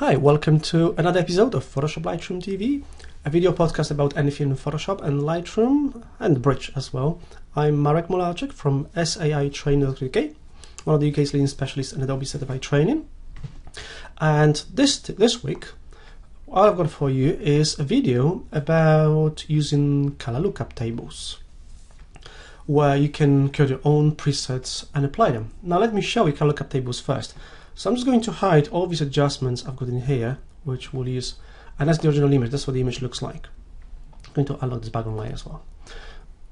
Hi, welcome to another episode of Photoshop Lightroom TV, a video podcast about anything in Photoshop and Lightroom and Bridge as well. I'm Marek Mularczyk from SAI Training.uk, one of the UK's leading specialists in Adobe Certified Training. And this this week, all I've got for you is a video about using color lookup tables, where you can create your own presets and apply them. Now let me show you color lookup tables first. So I'm just going to hide all these adjustments I've got in here, which we'll use, and that's the original image, that's what the image looks like. I'm going to unlock this background layer as well.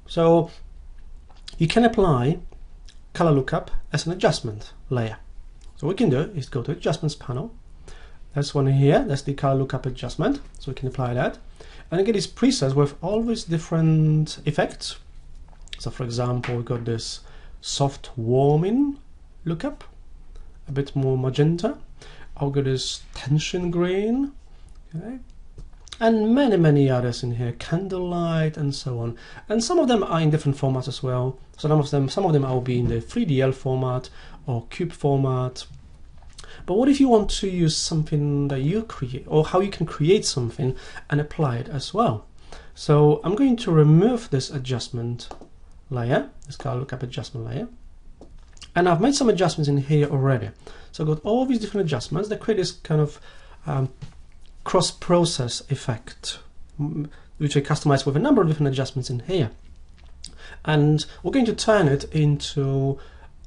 So you can apply color lookup as an adjustment layer. So what we can do is go to adjustments panel. That's one here, that's the color lookup adjustment. So we can apply that. And get these presets with all these different effects. So for example, we got this soft warming lookup a bit more magenta. I'll go this tension green, okay, and many many others in here, candlelight and so on. And some of them are in different formats as well. So some of them, some of them will be in the 3DL format or cube format. But what if you want to use something that you create, or how you can create something and apply it as well? So I'm going to remove this adjustment layer, this color lookup adjustment layer, and I've made some adjustments in here already. So I've got all these different adjustments that create this kind of um, cross-process effect, which I customize with a number of different adjustments in here. And we're going to turn it into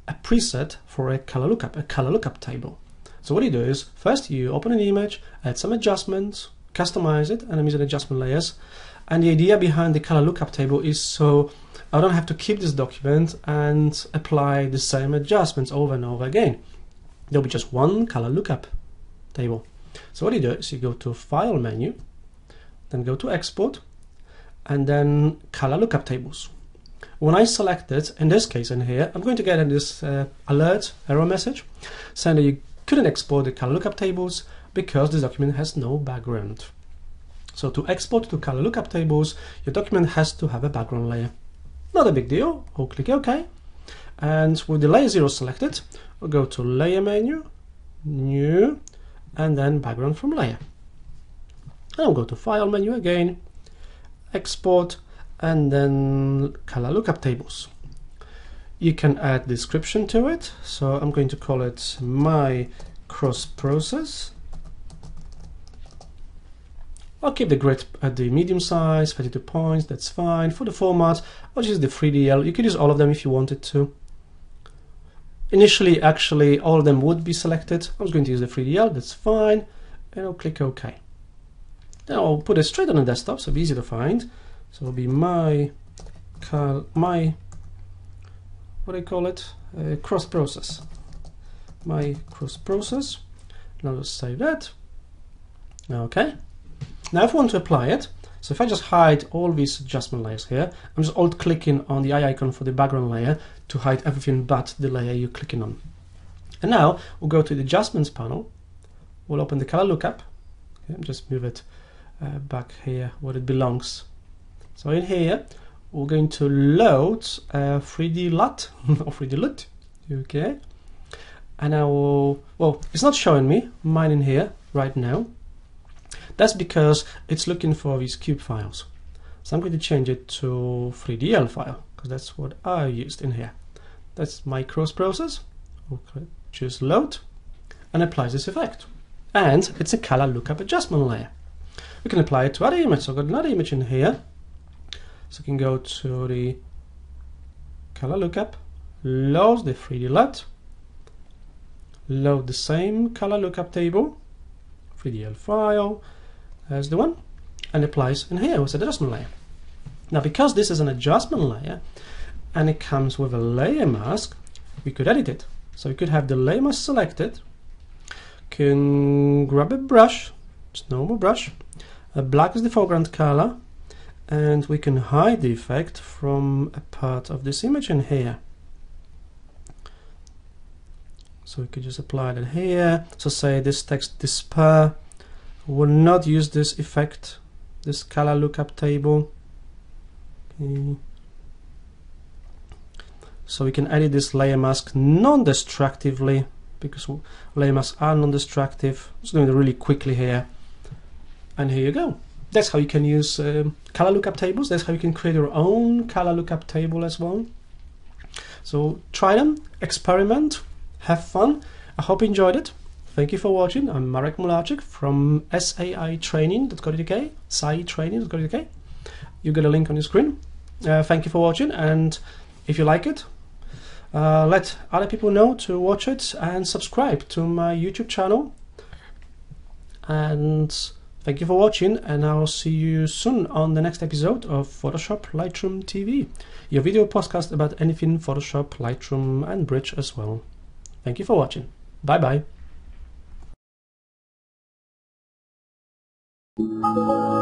a preset for a color lookup, a color lookup table. So what you do is, first you open an image, add some adjustments, customize it, and I'm using adjustment layers. And the idea behind the color lookup table is so I don't have to keep this document and apply the same adjustments over and over again. There'll be just one color lookup table. So what you do is you go to File menu, then go to Export, and then Color Lookup Tables. When I select it, in this case in here, I'm going to get in this uh, alert error message saying that you couldn't export the color lookup tables because this document has no background. So to export to color lookup tables, your document has to have a background layer. Not a big deal. I'll click OK. And with the layer 0 selected, we'll go to Layer menu, New, and then Background from Layer. And I'll go to File menu again, Export, and then Color Lookup Tables. You can add description to it, so I'm going to call it My Cross Process I'll keep the grid at the medium size, 32 points, that's fine. For the format, I'll use the 3DL. You could use all of them if you wanted to. Initially, actually, all of them would be selected. I was going to use the 3DL, that's fine. And I'll click OK. Then I'll put it straight on the desktop, so it'll be easy to find. So it'll be my, my, what I call it? Uh, cross process. My cross process. Now let's save that. Okay. Now if I want to apply it, so if I just hide all these adjustment layers here, I'm just alt clicking on the eye icon for the background layer to hide everything but the layer you're clicking on. And now we'll go to the adjustments panel, we'll open the color lookup, okay, just move it uh, back here where it belongs. So in here, we're going to load uh, a 3D LUT or 3D LUT, okay? And I will, well, it's not showing me mine in here right now, that's because it's looking for these cube files. So I'm going to change it to 3DL file because that's what I used in here. That's my cross process. Okay, choose load and apply this effect. And it's a color lookup adjustment layer. We can apply it to other images. So I've got another image in here. So I can go to the color lookup, load the 3D LUT, load the same color lookup table, 3DL file, as the one. And applies in here with adjustment layer. Now because this is an adjustment layer and it comes with a layer mask, we could edit it. So we could have the layer mask selected, can grab a brush, just normal brush, a black is the foreground color, and we can hide the effect from a part of this image in here. So we could just apply that here. So say this text disper will not use this effect, this color lookup table. Okay. So we can edit this layer mask non-destructively because layer masks are non-destructive. Just doing it really quickly here. And here you go. That's how you can use um, color lookup tables. That's how you can create your own color lookup table as well. So try them, experiment, have fun. I hope you enjoyed it. Thank you for watching. I'm Marek Mularczyk from saitraining.co.uk, saitraining.co.uk. You get a link on your screen. Uh, thank you for watching, and if you like it, uh, let other people know to watch it and subscribe to my YouTube channel. And thank you for watching, and I'll see you soon on the next episode of Photoshop Lightroom TV, your video podcast about anything Photoshop, Lightroom, and Bridge as well. Thank you for watching. Bye bye.